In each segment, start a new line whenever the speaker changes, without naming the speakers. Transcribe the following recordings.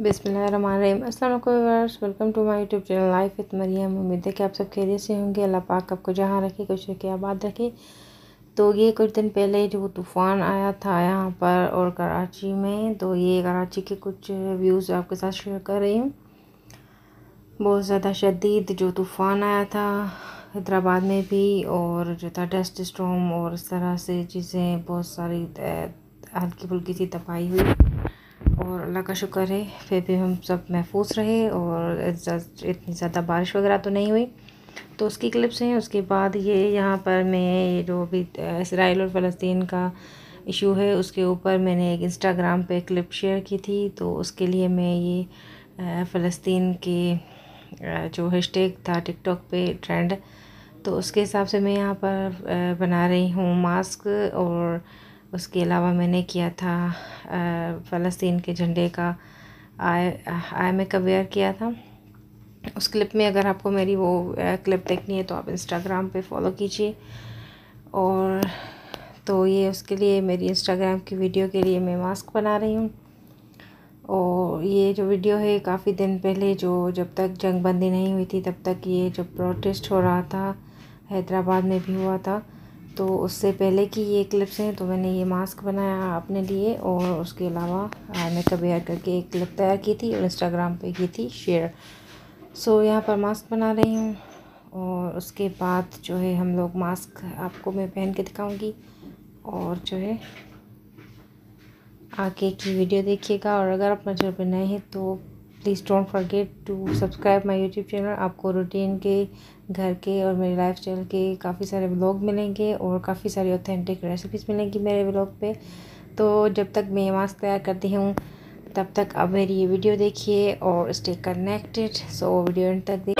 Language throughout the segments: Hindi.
बिसमीम अल्लाम welcome to my YouTube channel life with Maryam. उम्मीद है कि आप सब खैरियत से होंगे। अल्लाह पाक आपको जहाँ रखे कुछ रखे, आबाद रखे। तो ये कुछ दिन पहले जो तूफ़ान आया था यहाँ पर और कराची में तो ये कराची के कुछ व्यूज़ आपके साथ शेयर कर रही हूँ। बहुत ज़्यादा शदीद जो तूफ़ान आया था हैदराबाद में भी और जो था डस्ट स्टॉम और इस तरह से चीज़ें, बहुत सारी हल्की फुल्की सी तबाही हुई। और अल्लाह का शुक्र है, फिर भी हम सब महफूज रहे और इतनी ज़्यादा बारिश वगैरह तो नहीं हुई। तो उसकी क्लिप्स हैं, उसके बाद ये यहाँ पर मैं जो भी इसराइल और फ़लस्तीन का इशू है, उसके ऊपर मैंने एक इंस्टाग्राम पे क्लिप शेयर की थी। तो उसके लिए मैं ये फ़लस्तीन के जो हैशटैग था टिकटॉक पे ट्रेंड तो उसके हिसाब से मैं यहाँ पर बना रही हूँ मास्क और उसके अलावा मैंने किया था फ़लस्तीन के झंडे का आई आई में वेयर किया था। उस क्लिप में अगर आपको मेरी वो क्लिप देखनी है तो आप इंस्टाग्राम पे फॉलो कीजिए। और तो ये उसके लिए, मेरी इंस्टाग्राम की वीडियो के लिए मैं मास्क बना रही हूँ। और ये जो वीडियो है, काफ़ी दिन पहले जो जब तक जंग बंदी नहीं हुई थी, तब तक ये जो प्रोटेस्ट हो रहा था, हैदराबाद में भी हुआ था तो उससे पहले की ये क्लिप्स हैं तो मैंने ये मास्क बनाया अपने लिए और उसके अलावा मेकअप वेयर करके एक क्लिप तैयार की थी और इंस्टाग्राम पे की थी शेयर सो so, यहाँ पर मास्क बना रही हूँ और उसके बाद जो है हम लोग मास्क आपको मैं पहन के दिखाऊँगी और जो है आगे की वीडियो देखिएगा और अगर आप मेरे पर नए हैं तो please don't forget to subscribe my YouTube channel आपको रूटीन के, घर के और मेरे लाइफ स्टाइल के काफ़ी सारे ब्लॉग मिलेंगे और काफ़ी सारी ऑथेंटिक रेसिपीज़ मिलेंगी मेरे ब्लॉग पे। तो जब तक मैं मास्क तैयार करती हूँ, तब तक आप मेरी ये वीडियो देखिए और stay connected so video end तक देखिए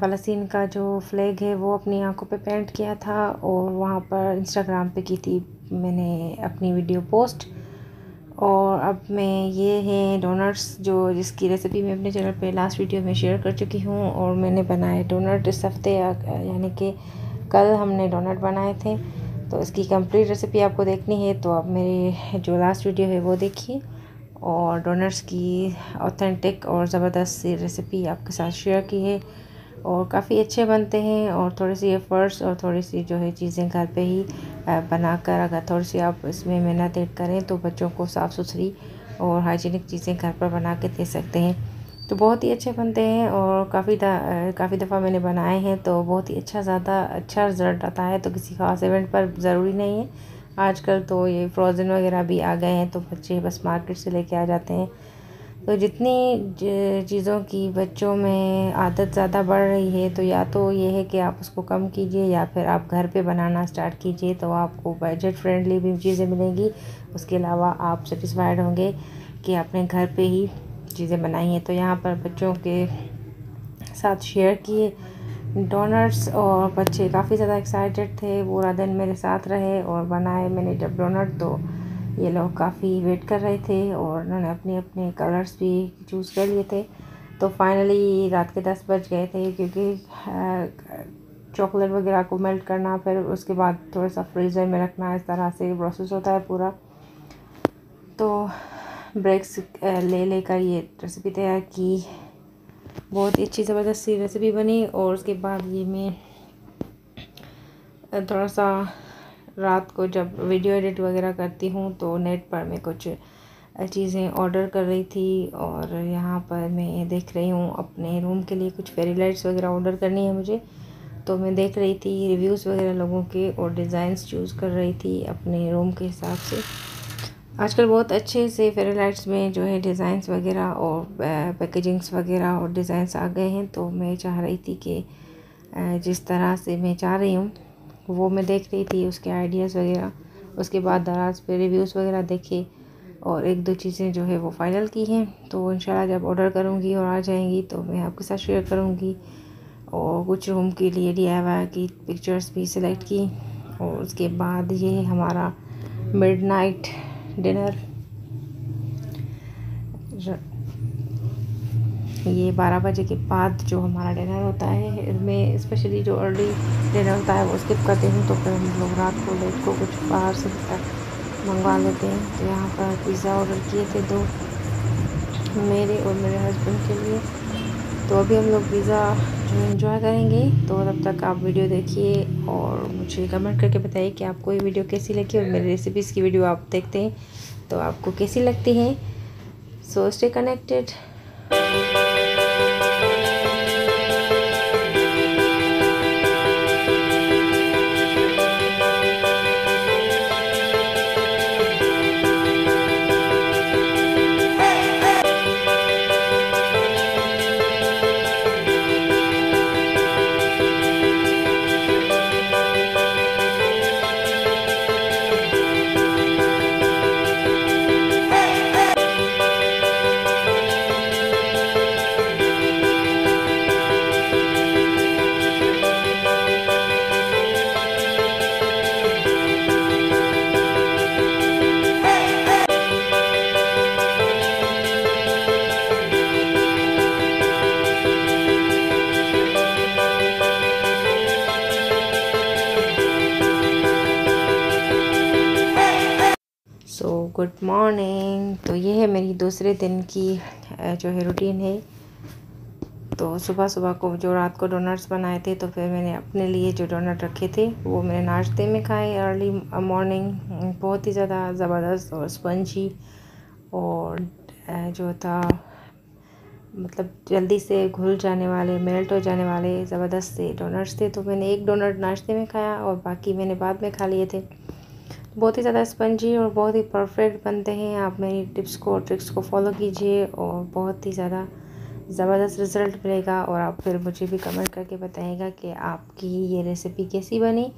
फ़लस्तीन का जो फ्लैग है, वो अपनी आँखों पे पेंट किया था और वहाँ पर इंस्टाग्राम पे की थी मैंने अपनी वीडियो पोस्ट और अब मैं, ये है डोनट्स जो जिसकी रेसिपी मैं अपने चैनल पे लास्ट वीडियो में शेयर कर चुकी हूँ और मैंने बनाए डोनट इस हफ़्ते, यानी कि कल हमने डोनट बनाए थे. तो इसकी कंप्लीट रेसिपी आपको देखनी है तो आप मेरे जो लास्ट वीडियो है वो देखिए. और डोनट्स की ऑथेंटिक और ज़बरदस्त सी रेसिपी आपके साथ शेयर की है. और काफ़ी अच्छे बनते हैं और थोड़ी सी एफ़र्ट्स और थोड़ी सी जो है चीज़ें घर पे ही बनाकर अगर थोड़ी सी आप इसमें मेहनत ऐड करें तो बच्चों को साफ़ सुथरी और हाइजीनिक चीज़ें घर पर बना के दे सकते हैं। तो बहुत ही अच्छे बनते हैं और काफ़ी काफ़ी दफ़ा मैंने बनाए हैं तो बहुत ही अच्छा ज़्यादा अच्छा रिज़ल्ट आता है तो किसी ख़ास इवेंट पर ज़रूरी नहीं है। आजकल तो ये फ्रोज़न वगैरह भी आ गए हैं तो बच्चे बस मार्केट से लेके आ जाते हैं। तो जितनी चीज़ों की बच्चों में आदत ज़्यादा बढ़ रही है तो या तो ये है कि आप उसको कम कीजिए या फिर आप घर पे बनाना स्टार्ट कीजिए तो आपको बजट फ्रेंडली भी चीज़ें मिलेंगी। उसके अलावा आप सेटिस्फाइड होंगे कि आपने घर पे ही चीज़ें बनाई हैं। तो यहाँ पर बच्चों के साथ शेयर किए। डोनट्स और बच्चे काफ़ी ज़्यादा एक्साइटेड थे पूरा दिन मेरे साथ रहे और बनाए मैंने जब डोनट तो ये लोग काफ़ी वेट कर रहे थे और उन्होंने अपने अपने कलर्स भी चूज़ कर लिए थे। तो फाइनली रात के दस बज गए थे क्योंकि चॉकलेट वगैरह को मेल्ट करना, फिर उसके बाद थोड़ा सा फ्रीज़र में रखना, इस तरह से प्रोसेस होता है पूरा। तो ब्रेक्स ले लेकर ये रेसिपी तैयार की। बहुत ही अच्छी ज़बरदस्त सी रेसिपी बनी और उसके बाद ये मैं थोड़ा सा रात को जब वीडियो एडिट वगैरह करती हूँ तो नेट पर मैं कुछ चीज़ें ऑर्डर कर रही थी और यहाँ पर मैं देख रही हूँ अपने रूम के लिए कुछ फेरी लाइट्स वगैरह ऑर्डर करनी है मुझे। तो मैं देख रही थी रिव्यूज़ वगैरह लोगों के और डिज़ाइंस चूज़ कर रही थी अपने रूम के हिसाब से। आजकल बहुत अच्छे से फेरी लाइट्स में जो है डिज़ाइंस वगैरह और पैकेजिंग्स वगैरह और डिज़ाइंस आ गए हैं तो मैं चाह रही थी कि जिस तरह से मैं चाह रही हूँ वो मैं देख रही थी, उसके आइडियाज़ वगैरह। उसके बाद दराज पे रिव्यूज़ वगैरह देखे और एक दो चीज़ें जो है वो फ़ाइनल की हैं। तो इंशाल्लाह जब ऑर्डर करूँगी और आ जाएँगी तो मैं आपके साथ शेयर करूँगी। और कुछ रूम के लिए डी की पिक्चर्स भी सिलेक्ट की। और उसके बाद ये हमारा मिडनाइट डिनर ये बारह बजे के बाद जो हमारा डिनर होता है, मैं स्पेशली जो अर्ली डिनर होता है वो स्किप करते हैं तो फिर हम लोग रात को लेट को कुछ बाहर से मंगवा लेते हैं। तो यहाँ पर पिज़्ज़ा ऑर्डर किए थे दो, मेरे और मेरे हस्बैंड के लिए। तो अभी हम लोग पिज़्ज़ा जो इन्जॉय करेंगे तो तब तक आप वीडियो देखिए और मुझे कमेंट करके बताइए कि आपको ये वीडियो कैसी लगी और मेरी रेसिपीज़ की वीडियो आप देखते हैं तो आपको कैसी लगती है। So stay connected good morning. तो ये है मेरी दूसरे दिन की जो है रूटीन है। तो सुबह सुबह को जो रात को डोनट्स बनाए थे तो फिर मैंने अपने लिए जो डोनट रखे थे, वो मैंने नाश्ते में खाए अर्ली मॉर्निंग। बहुत ही ज़्यादा ज़बरदस्त और स्पंजी और जो था मतलब जल्दी से घुल जाने वाले, मेल्ट हो जाने वाले ज़बरदस्त से डोनट्स थे। तो मैंने एक डोनट नाश्ते में खाया और बाकी मैंने बाद में खा लिए थे। बहुत ही ज़्यादा स्पंजी और बहुत ही परफेक्ट बनते हैं। आप मेरी टिप्स को ट्रिक्स को फॉलो कीजिए और बहुत ही ज़्यादा ज़बरदस्त रिज़ल्ट मिलेगा और आप फिर मुझे भी कमेंट करके बताइएगा कि आपकी ये रेसिपी कैसी बनी।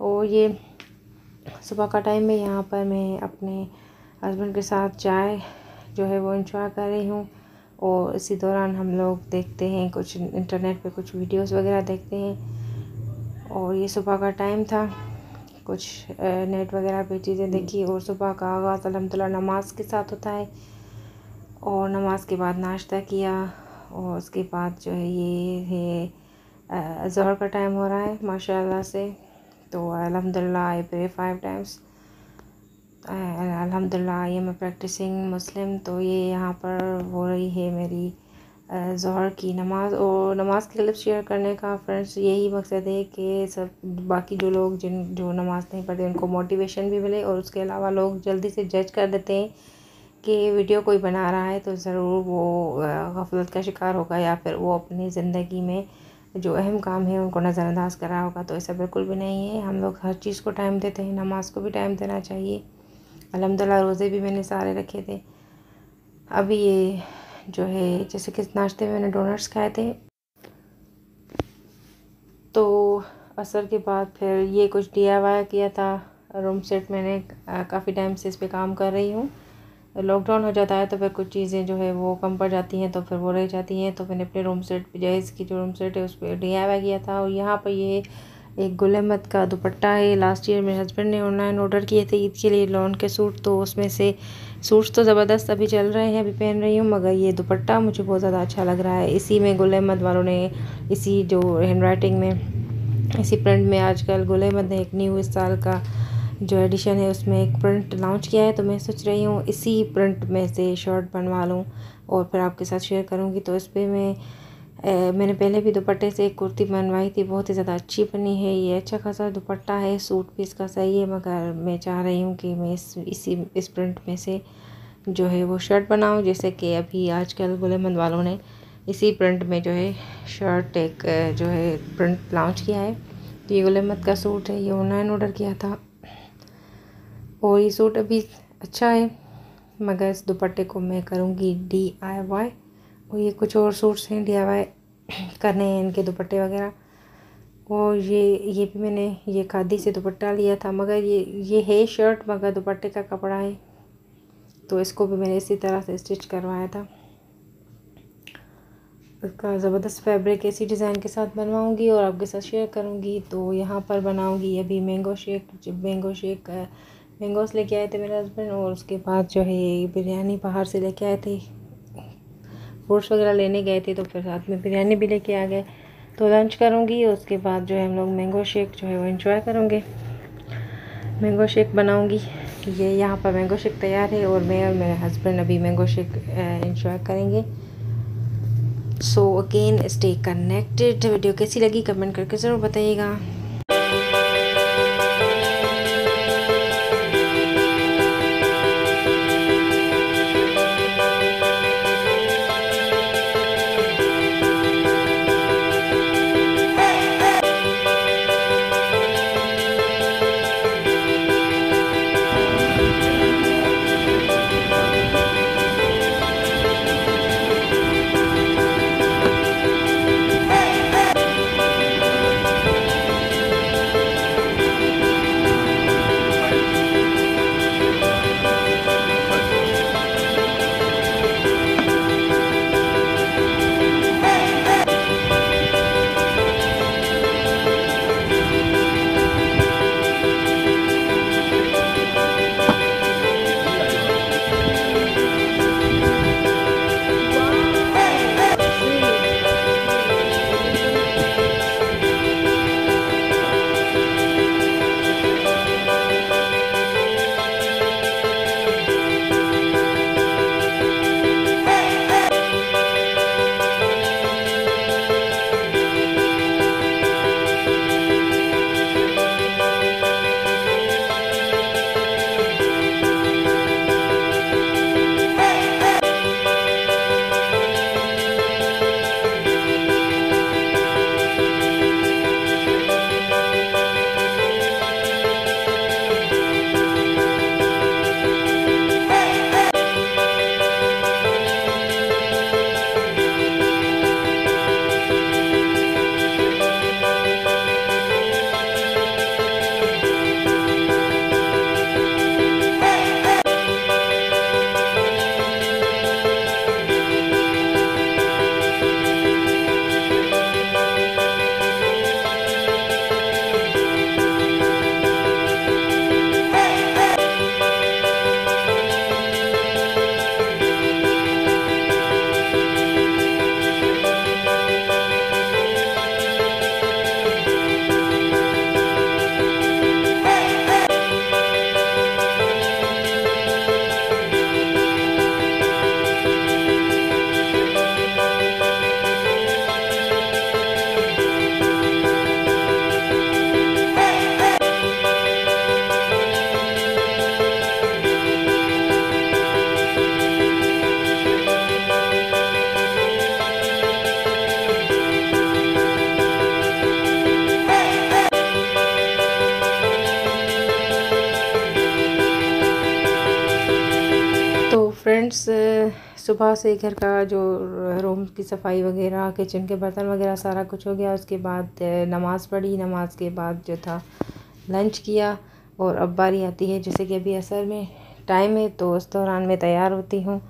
और ये सुबह का टाइम में यहाँ पर मैं अपने हस्बैंड के साथ चाय जो है वो इंजॉय कर रही हूँ और इसी दौरान हम लोग देखते हैं कुछ इंटरनेट पे कुछ वीडियोस वगैरह देखते हैं। और ये सुबह का टाइम था। कुछ नेट वगैरह पे चीज़ें देखी और सुबह का आगाज़ अलहमदिल्ला नमाज़ के साथ होता है। और नमाज़ के बाद नाश्ता किया और उसके बाद जो है ये है ज़हर का टाइम हो रहा है माशाल्लाह से। तो अलहमदिल्ला आई प्रे फाइव टाइम्स अलहमदिल्ला आई एम प्रैक्टिसिंग मुस्लिम तो ये यहाँ पर हो रही है मेरी ज़हर की नमाज़ और नमाज़ के क्लिप शेयर करने का फ्रेंड्स यही मकसद है कि सब बाकी जो लोग जिन जो नमाज़ नहीं पढ़ते उनको मोटिवेशन भी मिले और उसके अलावा लोग जल्दी से जज कर देते हैं कि वीडियो कोई बना रहा है तो ज़रूर वो गफलत का शिकार होगा या फिर वो अपनी ज़िंदगी में जो अहम काम है उनको नज़रअंदाज कर रहा होगा। तो ऐसा बिल्कुल भी नहीं है। हम लोग हर चीज़ को टाइम देते हैं। नमाज़ को भी टाइम देना चाहिए। अलहमदिल्ला रोज़े भी मैंने सारे रखे थे। अभी ये जो है, जैसे कि नाश्ते में मैंने डोनट्स खाए थे। तो असर के बाद फिर ये कुछ डीआईवाई किया था। रूम सेट मैंने काफ़ी टाइम से इस पर काम कर रही हूँ। लॉकडाउन हो जाता है तो फिर कुछ चीज़ें जो है वो कम पड़ जाती हैं तो फिर वो रह जाती हैं। तो मैंने अपने रूम सेट जैस की जो रूम सेट है, उस पर डी किया था। और यहाँ पर ये एक गुल अहमद का दुपट्टा है। लास्ट ईयर मेरे हस्बैंड ने ऑनलाइन ऑर्डर किए थे ईद के लिए लॉन के सूट तो उसमें से सूट्स तो ज़बरदस्त अभी चल रहे हैं, अभी पहन रही हूँ, मगर ये दुपट्टा मुझे बहुत ज़्यादा अच्छा लग रहा है। इसी में गुल अहमद वालों ने, इसी जो हैंड राइटिंग में, इसी प्रिंट में आजकल गुल अहमद ने एक न्यू इस साल का जो एडिशन है, उसमें एक प्रिंट लॉन्च किया है तो मैं सोच रही हूँ इसी प्रिंट में से शर्ट बनवा लूँ और फिर आपके साथ शेयर करूँगी। तो इस पर मैं मैंने पहले भी दुपट्टे से एक कुर्ती बनवाई थी, बहुत ही ज़्यादा अच्छी बनी है, ये अच्छा खासा दुपट्टा है, सूट भी इसका सही है, मगर मैं चाह रही हूँ कि मैं इस, इसी, इस प्रिंट में से जो है वो शर्ट बनाऊँ, जैसे कि अभी आजकल गुलेमंद वालों ने इसी प्रिंट में जो है शर्ट एक जो है प्रिंट लॉन्च किया है। तो ये गुलेमंद का सूट है, ये ऑनलाइन ऑर्डर किया था और ये सूट अभी अच्छा है, मगर इस दुपट्टे को मैं करूँगी डी आई वाई ये कुछ और सूट्स हैं डी करने हैं, इनके दुपट्टे वगैरह। और ये ये भी मैंने, ये खादी से दुपट्टा लिया था, मगर ये ये है शर्ट, मगर दुपट्टे का कपड़ा है। तो इसको भी मैंने इसी तरह से स्टिच करवाया था। इसका ज़बरदस्त फैब्रिक इसी डिज़ाइन के साथ बनवाऊँगी और आपके साथ शेयर करूँगी। तो यहाँ पर बनाऊँगी अभी मैंगो शेक जब मैंगो शेक मैंगोस लेके आए थे मेरे हस्बैंड और उसके बाद जो है बिरयानी बाहर से लेके आए थे। फ्रूट्स वगैरह लेने गए थे तो फिर साथ में बिरयानी भी लेके आ गए। तो लंच करूँगी, उसके बाद जो है हम लोग मैंगो शेक जो है वो इन्जॉय करेंगे। मैंगो शेक बनाऊँगी, ये यहाँ पर मैंगो शेक तैयार है और मैं और मेरे हस्बैंड अभी मैंगो शेक इंजॉय करेंगे। So again stay connected video कैसी लगी, कमेंट करके ज़रूर बताइएगा। फ्रेंड्स सुबह से घर का जो रूम की सफ़ाई वगैरह, किचन के बर्तन वगैरह सारा कुछ हो गया। उसके बाद नमाज़ पढ़ी। नमाज़ के बाद जो था, लंच किया और अब बारी आती है। जैसे कि अभी असर में टाइम है तो उस दौरान मैं तैयार होती हूँ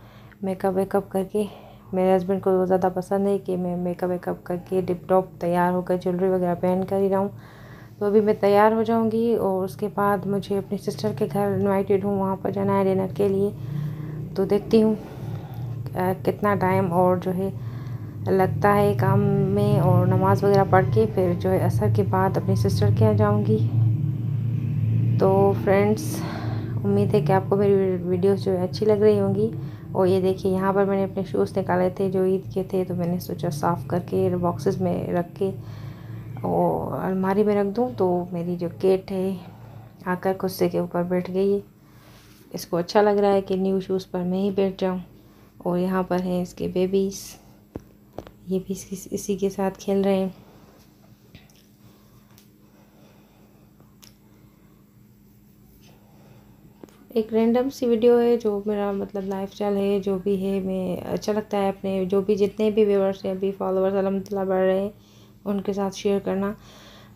मेकअप वेकअप करके। मेरे हस्बैंड को ज़्यादा पसंद है कि मैं मेकअप वेकअप करके डिप टॉप तैयार होकर ज्वेलरी वगैरह पहन कर ही रहूँ। तो अभी मैं तैयार हो जाऊँगी और उसके बाद मुझे अपनी सिस्टर के घर इन्वाइटेड हूँ वहाँ पर जाना है डिनर के लिए। तो देखती हूँ कितना टाइम और जो है लगता है काम में और नमाज़ वगैरह पढ़ के फिर जो है असर के बाद अपनी सिस्टर के यहाँ जाऊँगी। तो फ्रेंड्स उम्मीद है कि आपको मेरी वीडियोस जो है अच्छी लग रही होंगी। और ये देखिए, यहाँ पर मैंने अपने शूज़ निकाले थे जो ईद के थे तो मैंने सोचा साफ़ करके बॉक्सेस में रख के और अलमारी में रख दूँ तो मेरी जो केट है आकर गुस्से के ऊपर बैठ गई। इसको अच्छा लग रहा है कि न्यू शूज़ पर मैं ही बैठ जाऊँ। और यहाँ पर हैं इसके बेबीज़ ये भी इसकी इसी के साथ खेल रहे हैं। एक रैंडम सी वीडियो है जो मेरा मतलब लाइफ स्टाइल है, जो भी है, मैं अच्छा लगता है अपने, जो भी जितने भी व्यूवर्स हैं, अभी फॉलोअर्स अलहमदिल्ला बढ़ रहे हैं, उनके साथ शेयर करना।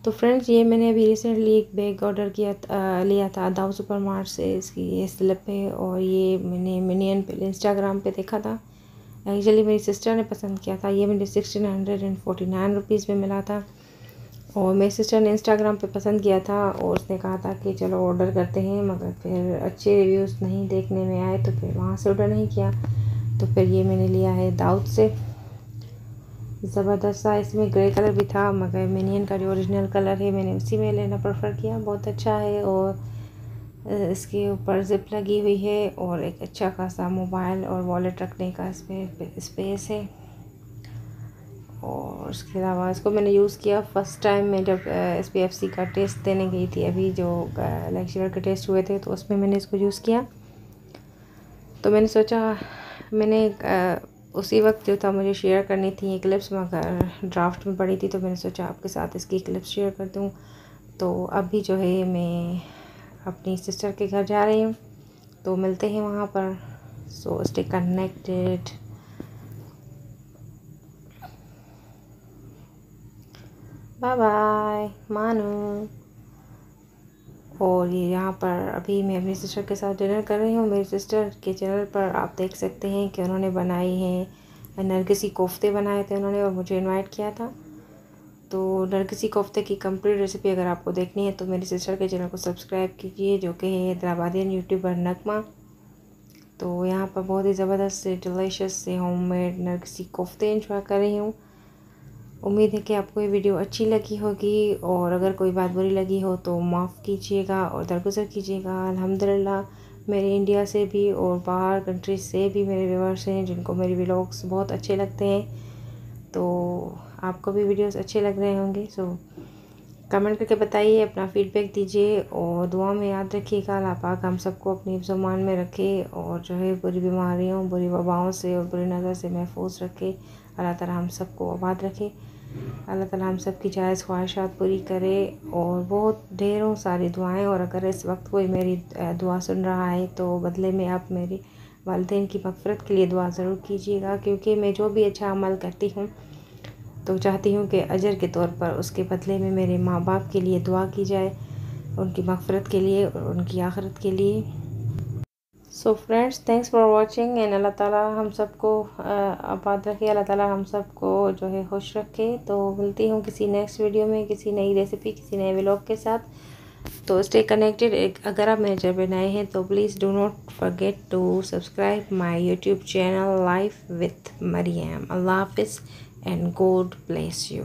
तो फ्रेंड्स ये मैंने अभी रिसेंटली एक बैग ऑर्डर किया आ, लिया था दाऊ सुपर मार्ट से इसकी ये स्लिप है और ये मैंने मिनियन पे इंस्टाग्राम पे देखा था। एक्चुअली मेरी सिस्टर ने पसंद किया था ये मुझे sixteen hundred and forty nine rupees में मिला था। और मेरी सिस्टर ने इंस्टाग्राम पे पसंद किया था और उसने कहा था कि चलो ऑर्डर करते हैं मगर फिर अच्छे रिव्यूज़ नहीं देखने में आए तो फिर वहाँ से ऑर्डर नहीं किया। तो फिर ये मैंने लिया है दाऊद से। ज़बरदस्त सा इसमें ग्रे कलर भी था, मगर मिनियन का जो ओरिजिनल कलर है, मैंने उसी में लेना प्रेफर किया। बहुत अच्छा है और इसके ऊपर ज़िप लगी हुई है और एक अच्छा खासा मोबाइल और वॉलेट रखने का इसमें स्पेस है। और उसके अलावा इसको मैंने यूज़ किया फ़र्स्ट टाइम मैं जब एस पी एफ़ सी का टेस्ट देने गई थी। अभी जो लेक्चर के टेस्ट हुए थे तो उसमें मैंने इसको यूज़ किया। तो मैंने सोचा, मैंने उसी वक्त जो था मुझे शेयर करनी थी ये क्लिप्स मगर ड्राफ्ट में पड़ी थी तो मैंने सोचा आपके साथ इसकी क्लिप्स शेयर कर दूँ। तो अभी जो है मैं अपनी सिस्टर के घर जा रही हूँ। तो मिलते हैं वहाँ पर। So stay connected bye bye मानू। और ये यहाँ पर अभी मैं अपनी सिस्टर के साथ डिनर कर रही हूँ। मेरी सिस्टर के चैनल पर आप देख सकते हैं कि उन्होंने बनाई है, नरगिसी कोफ्ते बनाए थे उन्होंने और मुझे इनवाइट किया था। तो नरगिसी कोफ्ते की कंप्लीट रेसिपी अगर आपको देखनी है तो मेरी सिस्टर के चैनल को सब्सक्राइब कीजिए, जो कि है हैदराबादियन यूट्यूबर नगमा। तो यहाँ पर बहुत ही ज़बरदस्त से डिलीशियस से होममेड नरगिसी कोफ्ते इंजॉय कर रही हूँ। उम्मीद है कि आपको ये वीडियो अच्छी लगी होगी और अगर कोई बात बुरी लगी हो तो माफ़ कीजिएगा और दरगुजर कीजिएगा। अल्हम्दुलिल्लाह, मेरे इंडिया से भी और बाहर कंट्रीज़ से भी मेरे व्यूवर्स हैं जिनको मेरे व्लॉग्स बहुत अच्छे लगते हैं। तो आपको भी वीडियोस अच्छे लग रहे होंगे। सो कमेंट करके बताइए, अपना फीडबैक दीजिए और दुआ में याद रखिएगा। अल्लाह पाक हम सबको अपनी जमान में रखे और जो है बुरी बीमारियों, बुरी वबाओं से और बुरी नज़र से महफूज रखे। अल्लाह ताला हम सबको आबाद रखे। अल्लाह ताला हम सब की जायज़ ख्वाहिशात पूरी करे और बहुत ढेरों सारी दुआएँ और अगर इस वक्त कोई मेरी दुआ सुन रहा है तो बदले में आप मेरी वालदेन की मफ़रत के लिए दुआ ज़रूर कीजिएगा क्योंकि मैं जो भी अच्छा अमल करती हूँ तो चाहती हूँ कि अजर के तौर पर उसके बदले में मेरे माँ बाप के लिए दुआ की जाए, उनकी मफ़रत के लिए और उनकी आखरत के लिए। सो friends thanks for watching and Allah ताला हम सबको आबाद रखे अल्लाह ताला हम सबको जो है खुश रखे। तो मिलती हूँ किसी नेक्स्ट वीडियो में, किसी नई रेसिपी किसी नए व्लॉग के साथ। तो स्टे कनेक्टेड अगर आप मेरे चैनल नए हैं तो please do not forget to subscribe my YouTube channel life with Mariam Allah हाफिज़ एंड गॉड ब्लेस यू